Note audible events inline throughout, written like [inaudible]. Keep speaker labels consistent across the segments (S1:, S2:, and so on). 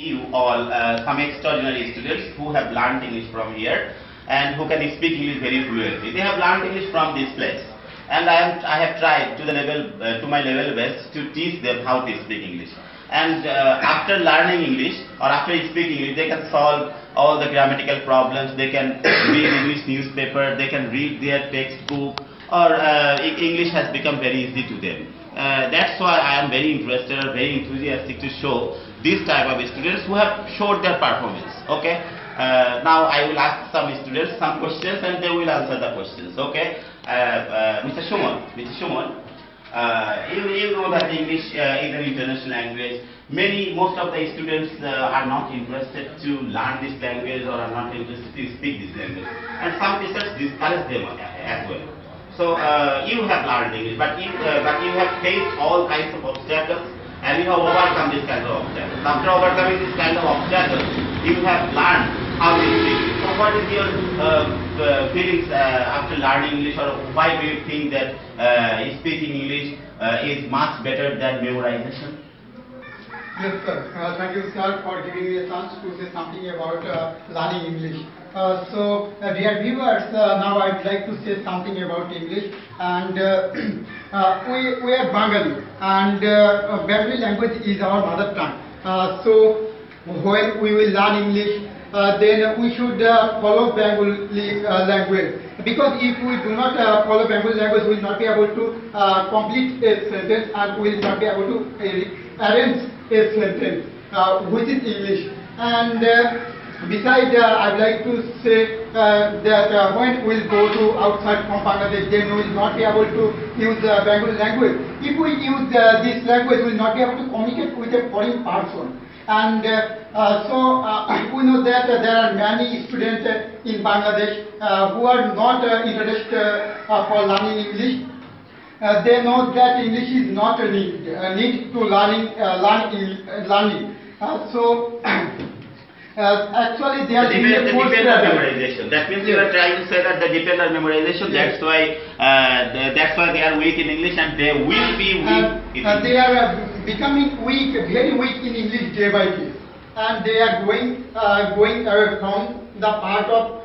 S1: you all uh, some extraordinary students who have learned English from here and who can speak English very fluently. They have learned English from this place and I, I have tried to the level uh, to my level best to teach them how to speak English. And uh, after learning English or after speaking English, they can solve all the grammatical problems. They can [coughs] read English newspaper. They can read their textbook. Or uh, English has become very easy to them. Uh, that's why I am very interested very enthusiastic to show this type of students who have showed their performance. Okay. Uh, now I will ask some students some questions and they will answer the questions. Okay. Uh, Mr. Shumon, Mr. Shumon, you, you know that English is an international language. Many, most of the students are not interested to learn this language or are not interested to speak this language. And some teachers discourage them as well. So uh, you have learned English, but you, uh, but you have faced all kinds of obstacles and you have overcome this kind of obstacles. After overcoming this kind of obstacles, you have learned how to speak. So what is your uh, feelings after learning English or why do you think that speaking English is much better than memorization?
S2: Yes, sir. Uh, thank you, sir, for giving me a chance to say something about uh, learning English. Uh, so, dear viewers, now I would like to say something about English. And [clears throat] we, we are Bengali, and Bengali language is our mother tongue. so, when we will learn English, uh, then we should uh, follow Bengali uh, language. Because if we do not follow Bengali language, we will not be able to complete a sentence and we will not be able to arrange a sentence, which is English. And uh, besides, uh, I'd like to say uh, that when we'll go to outside from Bangladesh, then we will not be able to use the Bengali language. If we use this language, we will not be able to communicate with a foreign person. And uh, so uh, [coughs] we know that uh, there are many students in Bangladesh who are not interested for learning English. Uh, they know that English is not a need, a need to learning, uh, learn, uh, learning. so [clears throat] uh, actually, they are
S1: the depend, the dependent memorization. That means yes. you are trying to say that the dependent memorization. Yes. That's why uh, the, that's why they are weak in English, and they will be weak.
S2: Uh, they are becoming weak, very weak in English day by day, and they are going going from the part of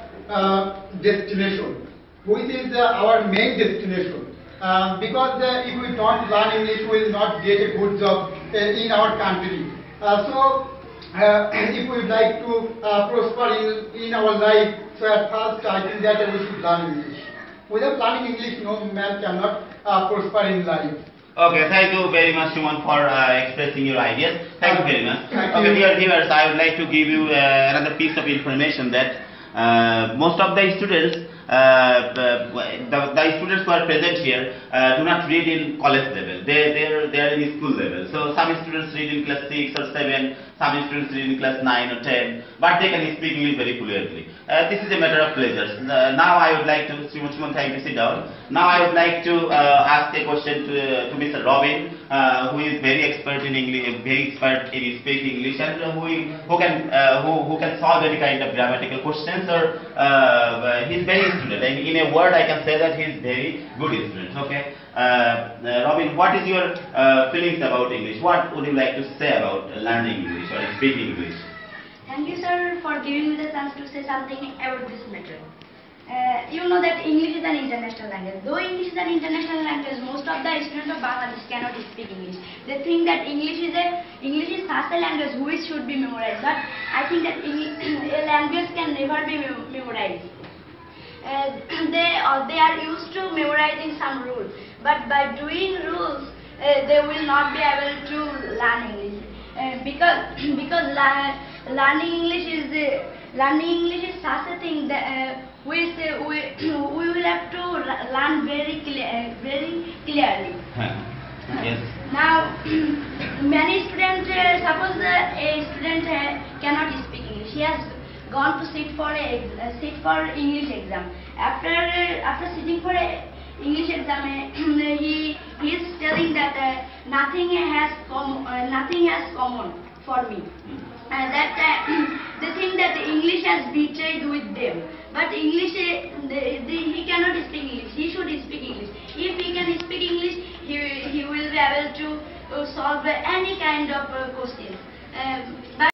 S2: destination, which is our main destination. Um, because uh, if we don't learn English, we will not get a good job uh, in our country. Uh, so uh, [clears throat] if we would like to uh, prosper in, in our life, so at first I think that we should learn English. Without learning English, no man cannot uh, prosper in life.
S1: Okay, thank you very much, Shumon, for uh, expressing your ideas. Thank you very much.
S2: Thank
S1: okay,
S2: you.
S1: dear viewers, I would like to give you uh, another piece of information that uh, most of the students the, the, students who are present here uh, do not read in college level. They they are they are in school level. So some students read in class six or seven. Some students read in class nine or ten. But they can speak English very fluently. Uh, this is a matter of pleasure. now I would like to, Sri Muchman, thank you. Sit down. Now I would like to ask a question to to Mr. Robin, who is very expert in English, very expert in speaking English, and who who can who who can solve any kind of grammatical questions or he's very student. in a word, I can say that he is very good student. Okay. Uh, uh, Robin, what is your uh, feelings about English? What would you like to say about learning English or speaking English?
S3: Thank you, sir, for giving me the chance to say something about this matter. Uh, you know that English is an international language. Though English is an international language, most of the students of Bangladesh cannot speak English. They think that English is a English is such a language which should be memorized. But I think that [clears throat] a language can never be memorized. Uh, [clears throat] they uh, they are used to memorizing some rules, but by doing rules, uh, they will not be able to learn English. Because [clears throat] because learning English is learning English is such a thing that uh, which we [clears throat] we will have to learn very clear, very clearly.
S1: Yes.
S3: Now, many students, uh, suppose uh, a student uh, cannot speak English, he has gone to sit for a uh, sit for English exam. After uh, after sitting for a English exam, eh, [clears throat] he he is telling that uh, nothing has com uh, nothing has common for me. And that [clears throat] they think that English has betrayed with them. But English, eh, the, he cannot speak English. He should speak English. If he can speak English, he, he will be able to solve any kind of questions. Um,